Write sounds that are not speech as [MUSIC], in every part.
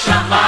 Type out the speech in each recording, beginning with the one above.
Shama.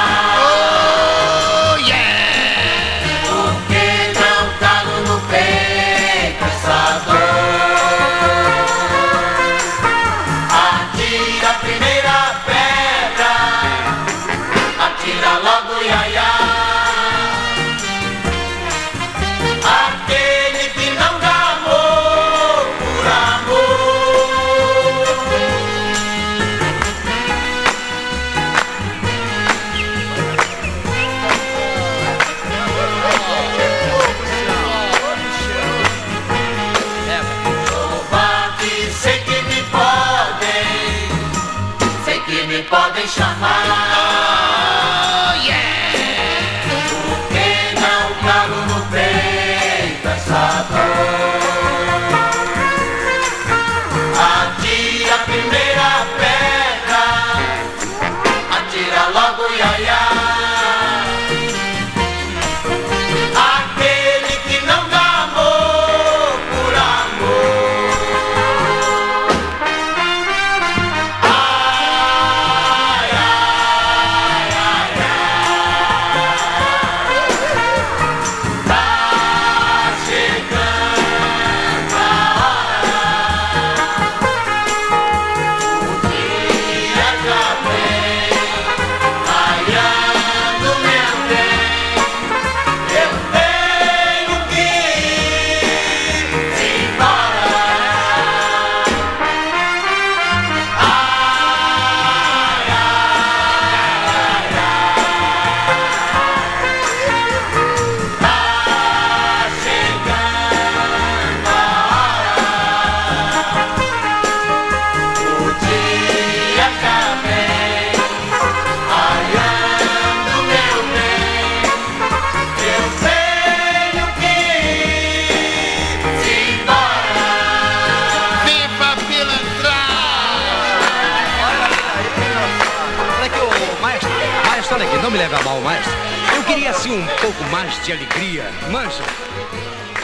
Leva mal, mas eu queria assim um pouco mais de alegria, manja.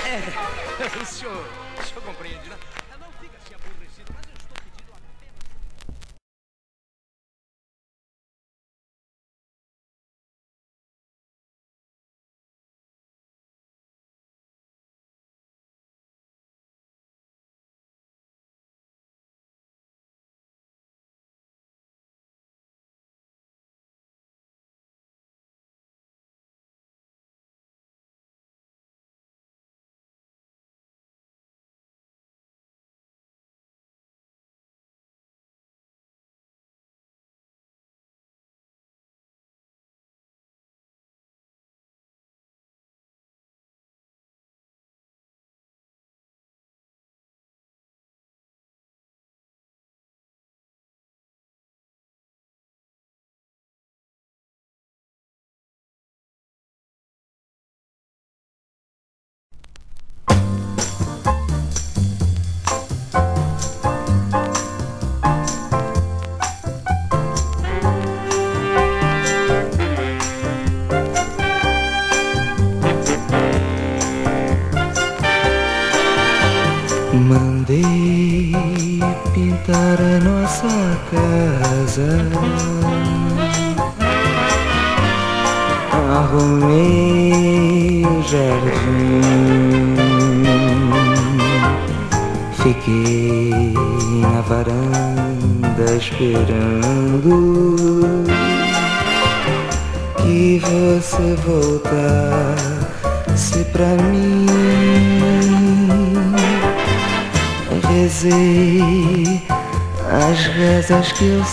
É, [LAUGHS] senhor.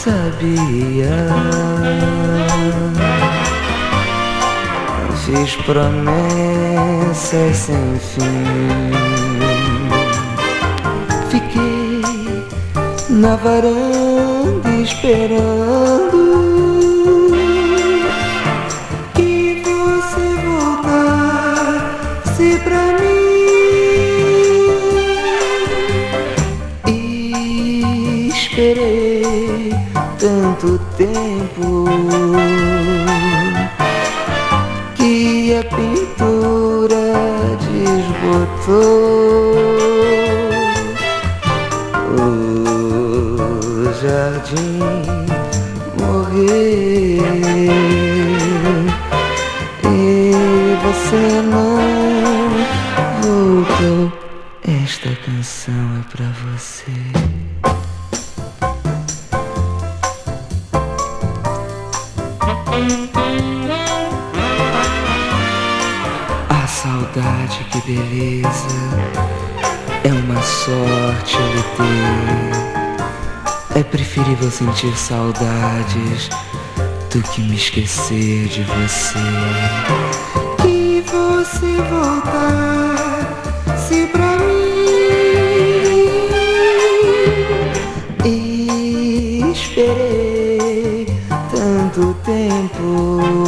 sabia. Fiz promessas sem fim. Fiquei na varanda esperando. Que você voltasse pra mim. Você não voltou. Esta canção é pra você. A saudade, que beleza. É uma sorte ele ter. É preferível sentir saudades do que me esquecer de você. E você voltar se pra mim. Esperei tanto tempo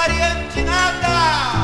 aniversariante nada!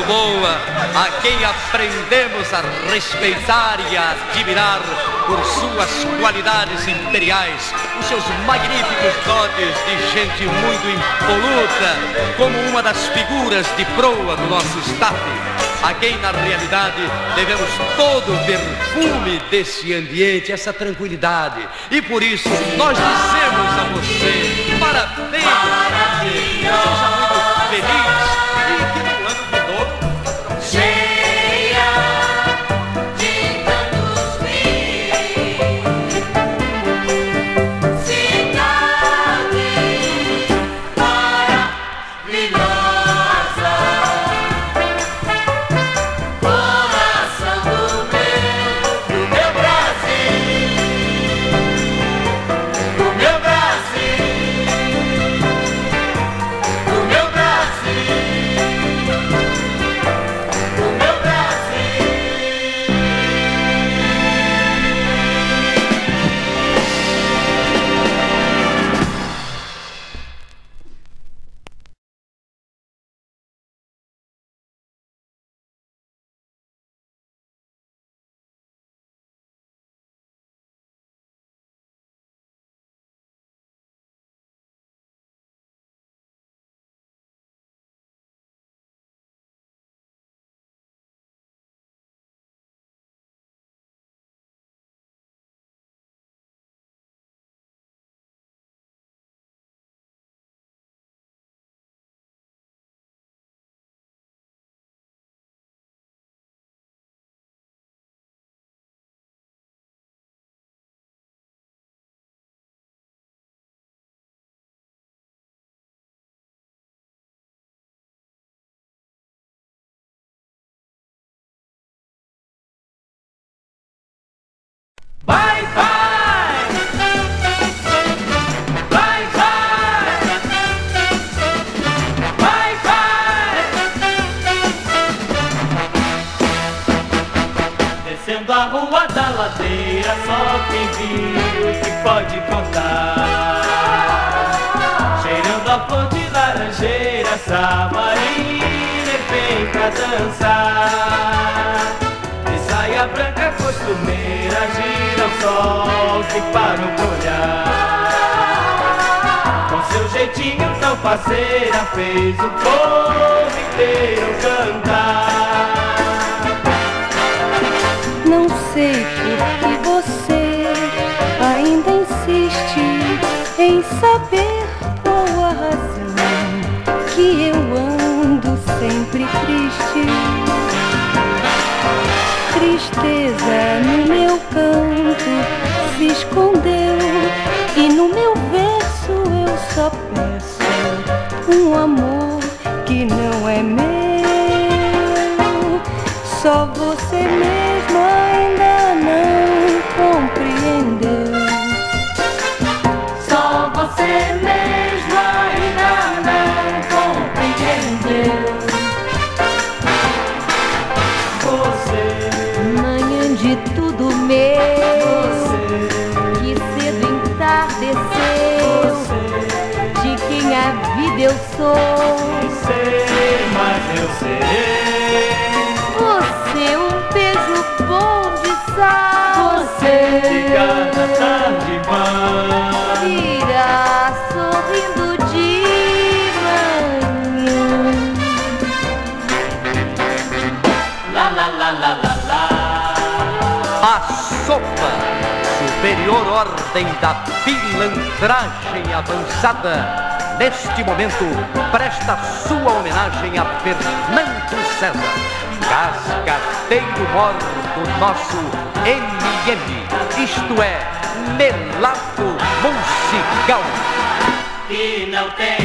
Muito boa, a quem aprendemos a respeitar e a admirar por suas qualidades imperiais, os seus magníficos dotes de gente muito impoluta, como uma das figuras de proa do nosso staff a quem na realidade devemos todo o perfume desse ambiente, essa tranquilidade. E por isso nós dizemos a você, parabéns, seja muito feliz Na rua da ladeira só quem viu que pode contar. Cheirando a flor de laranjeira Samarina vem pra dançar. De saia branca costumeira Gira o sol que parou pra olhar Com seu jeitinho tão parceira Fez o povo inteiro cantar sei por que você ainda insiste em saber qual a razão que eu ando sempre triste. Tristeza no meu canto se escondeu e no meu verso eu só peço um amor que não é meu. Só você mesmo ordem da pilantragem avançada, neste momento presta sua homenagem a Fernando César, cascateiro mor do nosso MM, isto é, melato musical. E não tens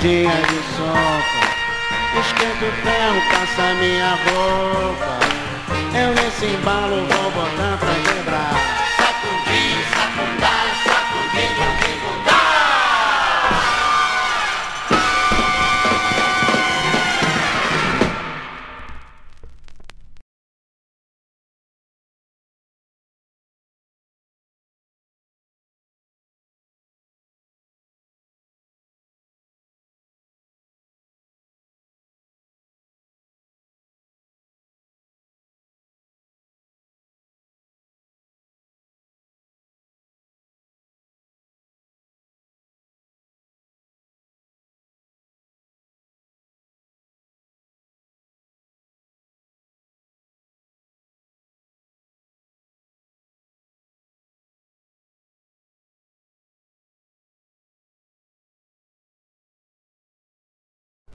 dia de sopa. Esquenta o ferro, passa minha roupa. Eu nesse embalo vou botar pra dentro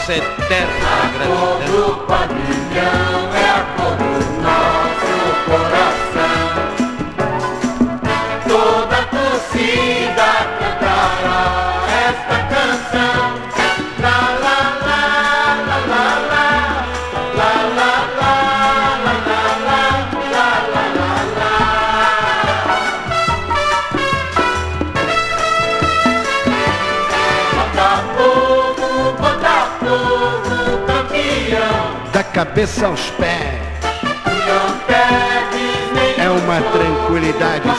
nossa eterna a cor do pavilhão, é a cor do nosso. cabeça aos pés. É uma tranquilidade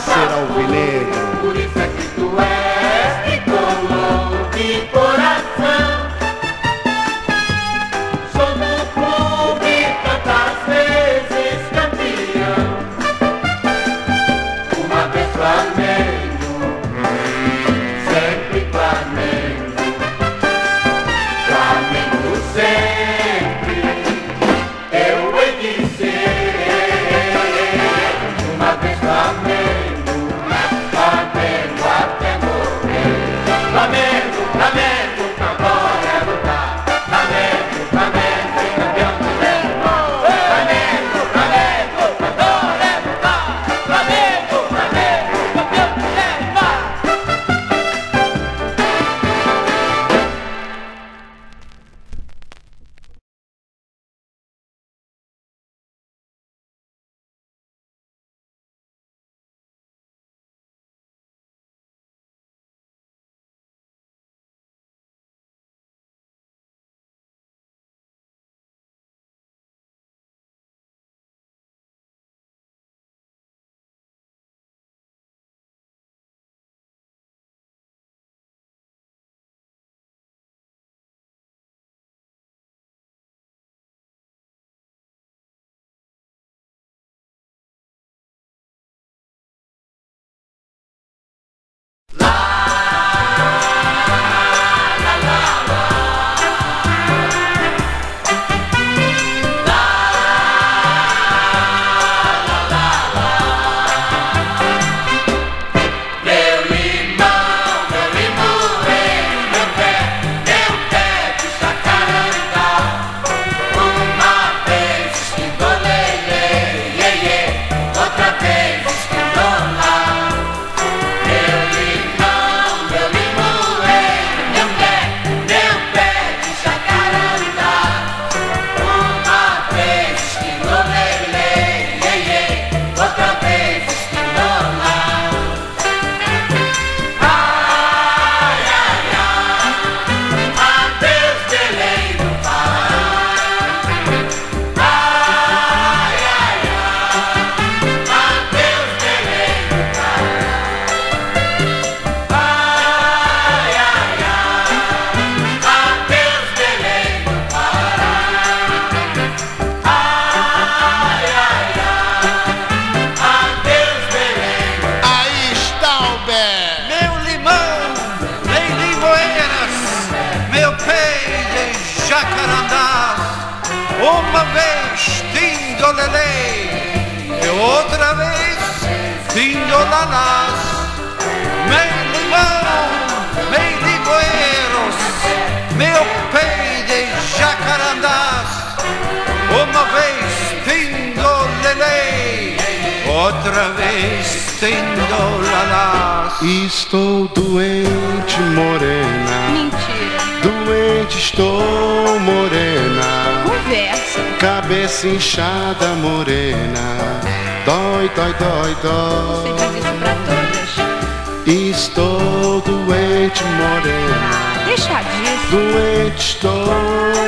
Estou doente, morena. Mentira. Doente estou, morena. Conversa. Cabeça inchada, morena. Dói, dói, dói, dói. Você faz isso pra todas. Estou doente, morena. Deixa disso. Doente estou,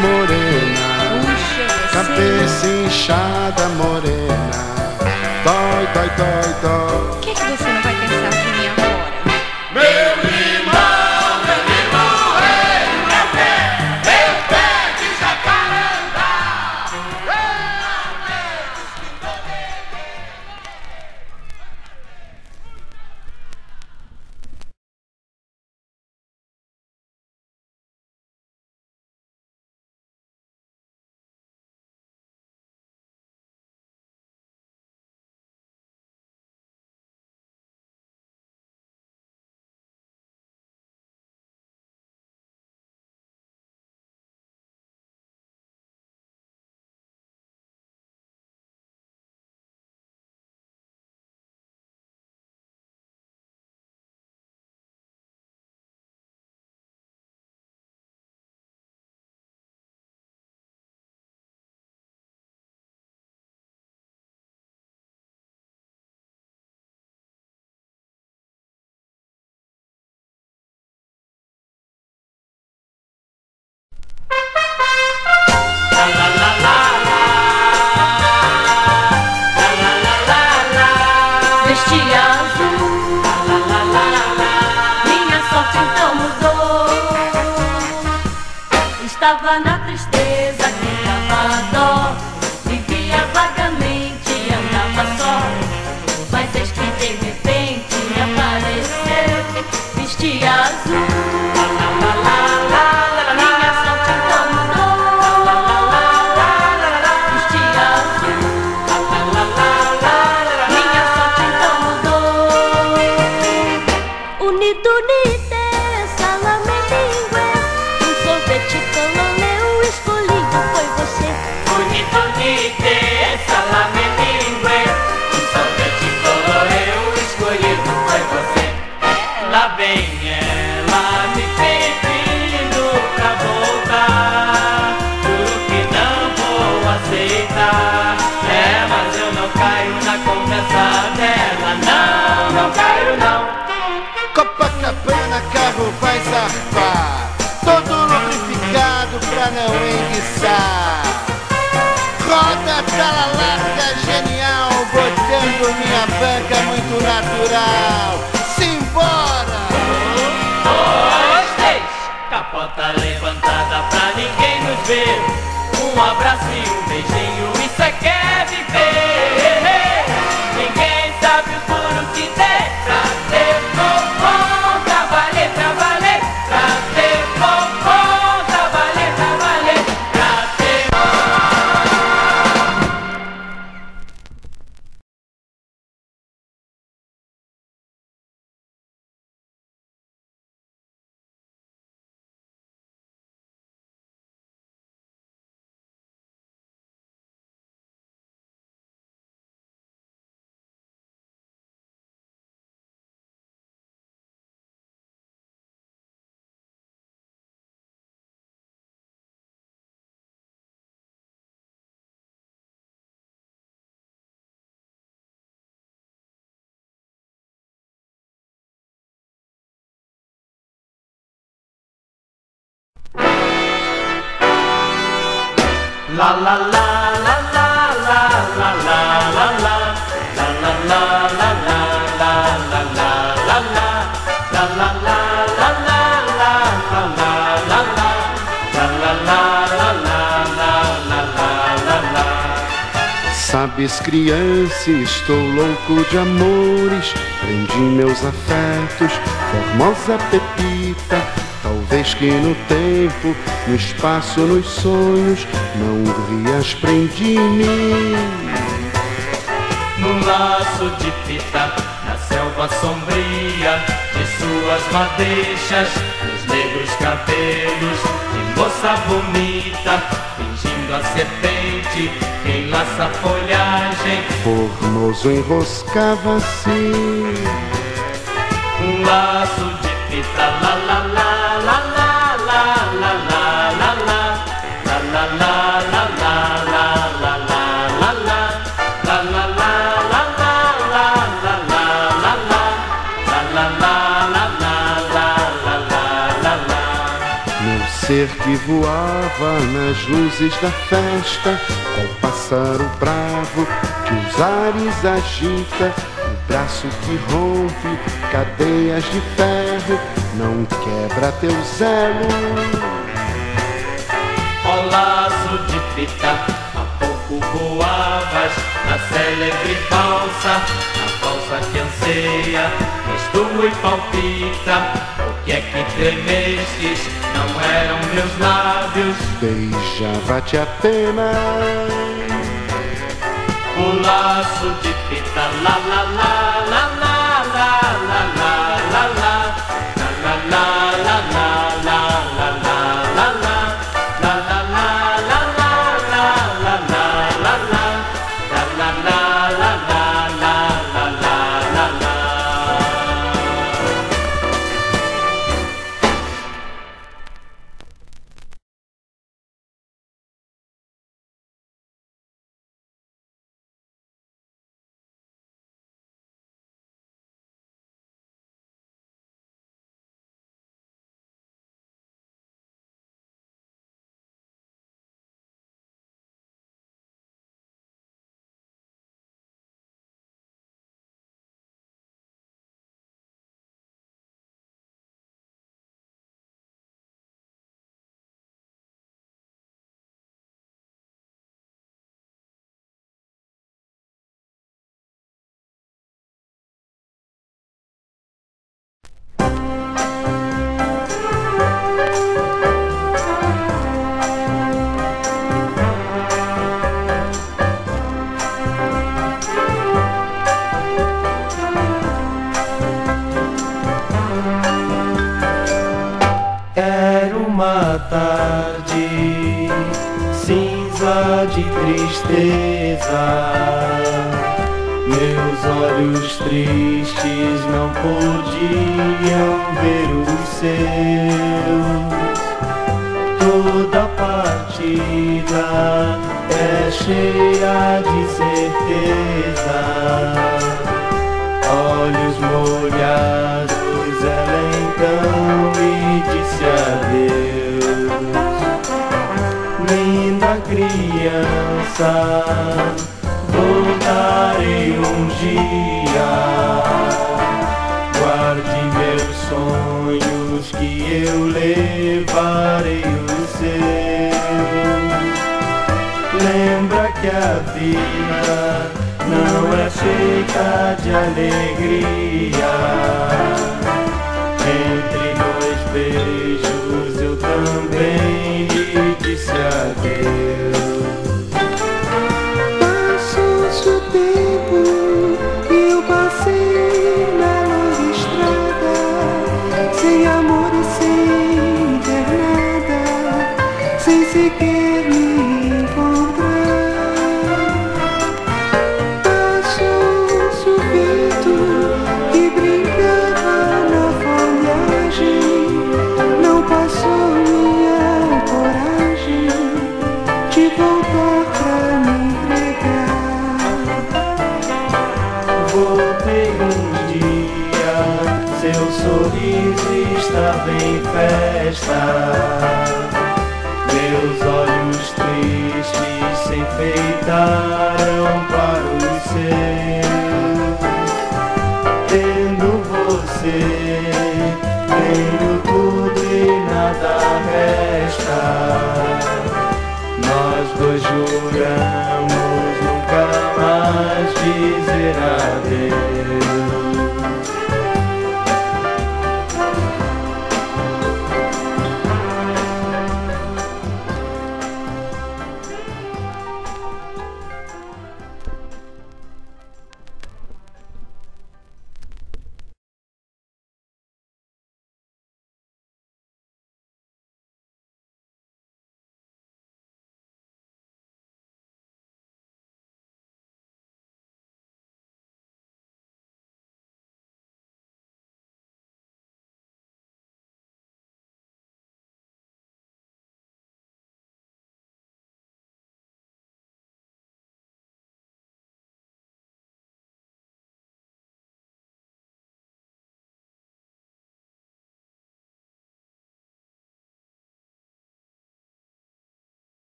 morena. Puxa, você. Cabeça inchada, morena. Daj, daj, daj, daj. estava na tristeza. rural. Simbora! Um, dois, três. Capota levantada pra ninguém nos ver. Um abraço e um Sabes, criança, estou louco de amores, prendi meus afetos, formosa pepita, Talvez que no tempo, no espaço, nos sonhos, não rias prendi-me. Num laço de fita, na selva sombria, de suas madeixas, nos negros cabelos, de moça bonita, fingindo a serpente, em laça a folhagem. Formoso enroscava-se. Um laço de fita, lalá. lá que voava nas luzes da festa, qual pássaro bravo que os ares agita, o braço que rompe cadeias de ferro, não quebra teu zelo. Ó laço de fita, há pouco voavas na célebre valsa, a valsa que anseia, restua e palpita. Que é que tremestes? Não eram meus lábios. Beijava-te apenas. O laço de fita, la la la tristeza. Meus olhos tristes não podiam ver os seus. Toda partida é cheia de certeza. Olhos molhados, criança, voltarei um dia. Guarde meus sonhos que eu levarei os seus. Lembra que a vida não é feita de alegria. Sorriso estava em festa. Meus olhos tristes se enfeitaram para os seus. Tendo você, tenho tudo e nada resta. Nós dois juramos nunca mais dizer adeus.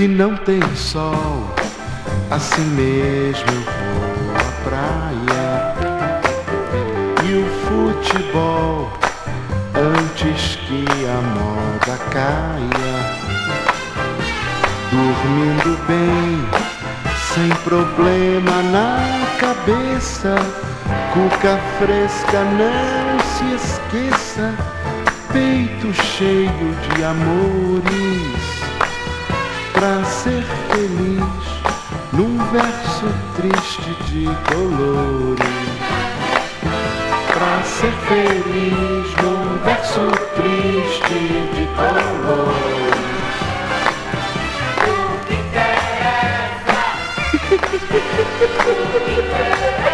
Se não tem sol, assim mesmo eu vou à praia. E o futebol, antes que a moda caia. Dormindo bem, sem problema na cabeça. Cuca fresca, não se esqueça. Peito cheio de amores. Pra ser feliz num verso triste de dolores. Pra ser feliz num verso triste de dolores. [LAUGHS] O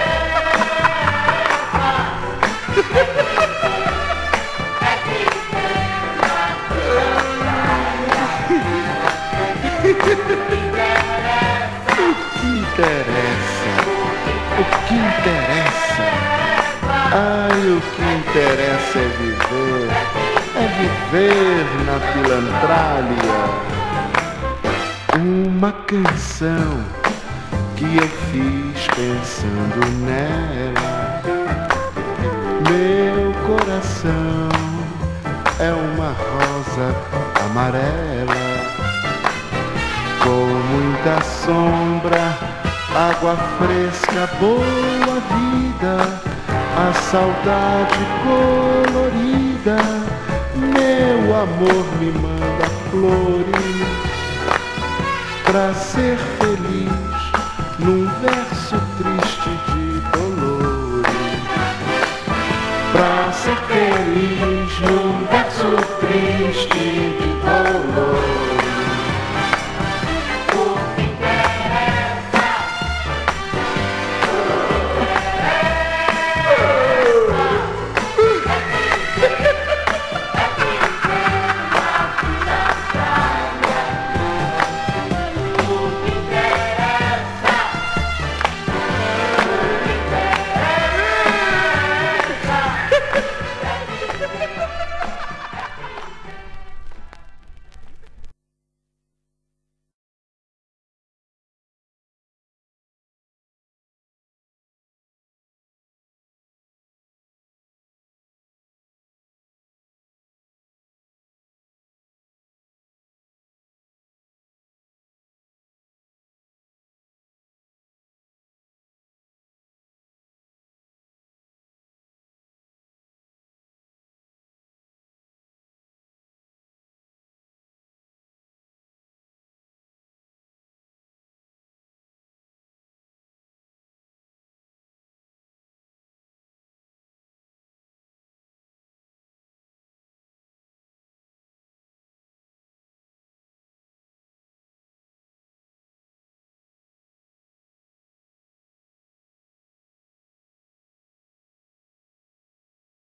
interessa? Ai, o que interessa é viver, é viver na pilantrália. Uma canção que eu fiz pensando nela. Meu coração é uma rosa amarela com muita sombra, água fresca, boa vida, a saudade colorida. Meu amor me manda flores pra ser feliz num verso triste de dolores. Pra ser feliz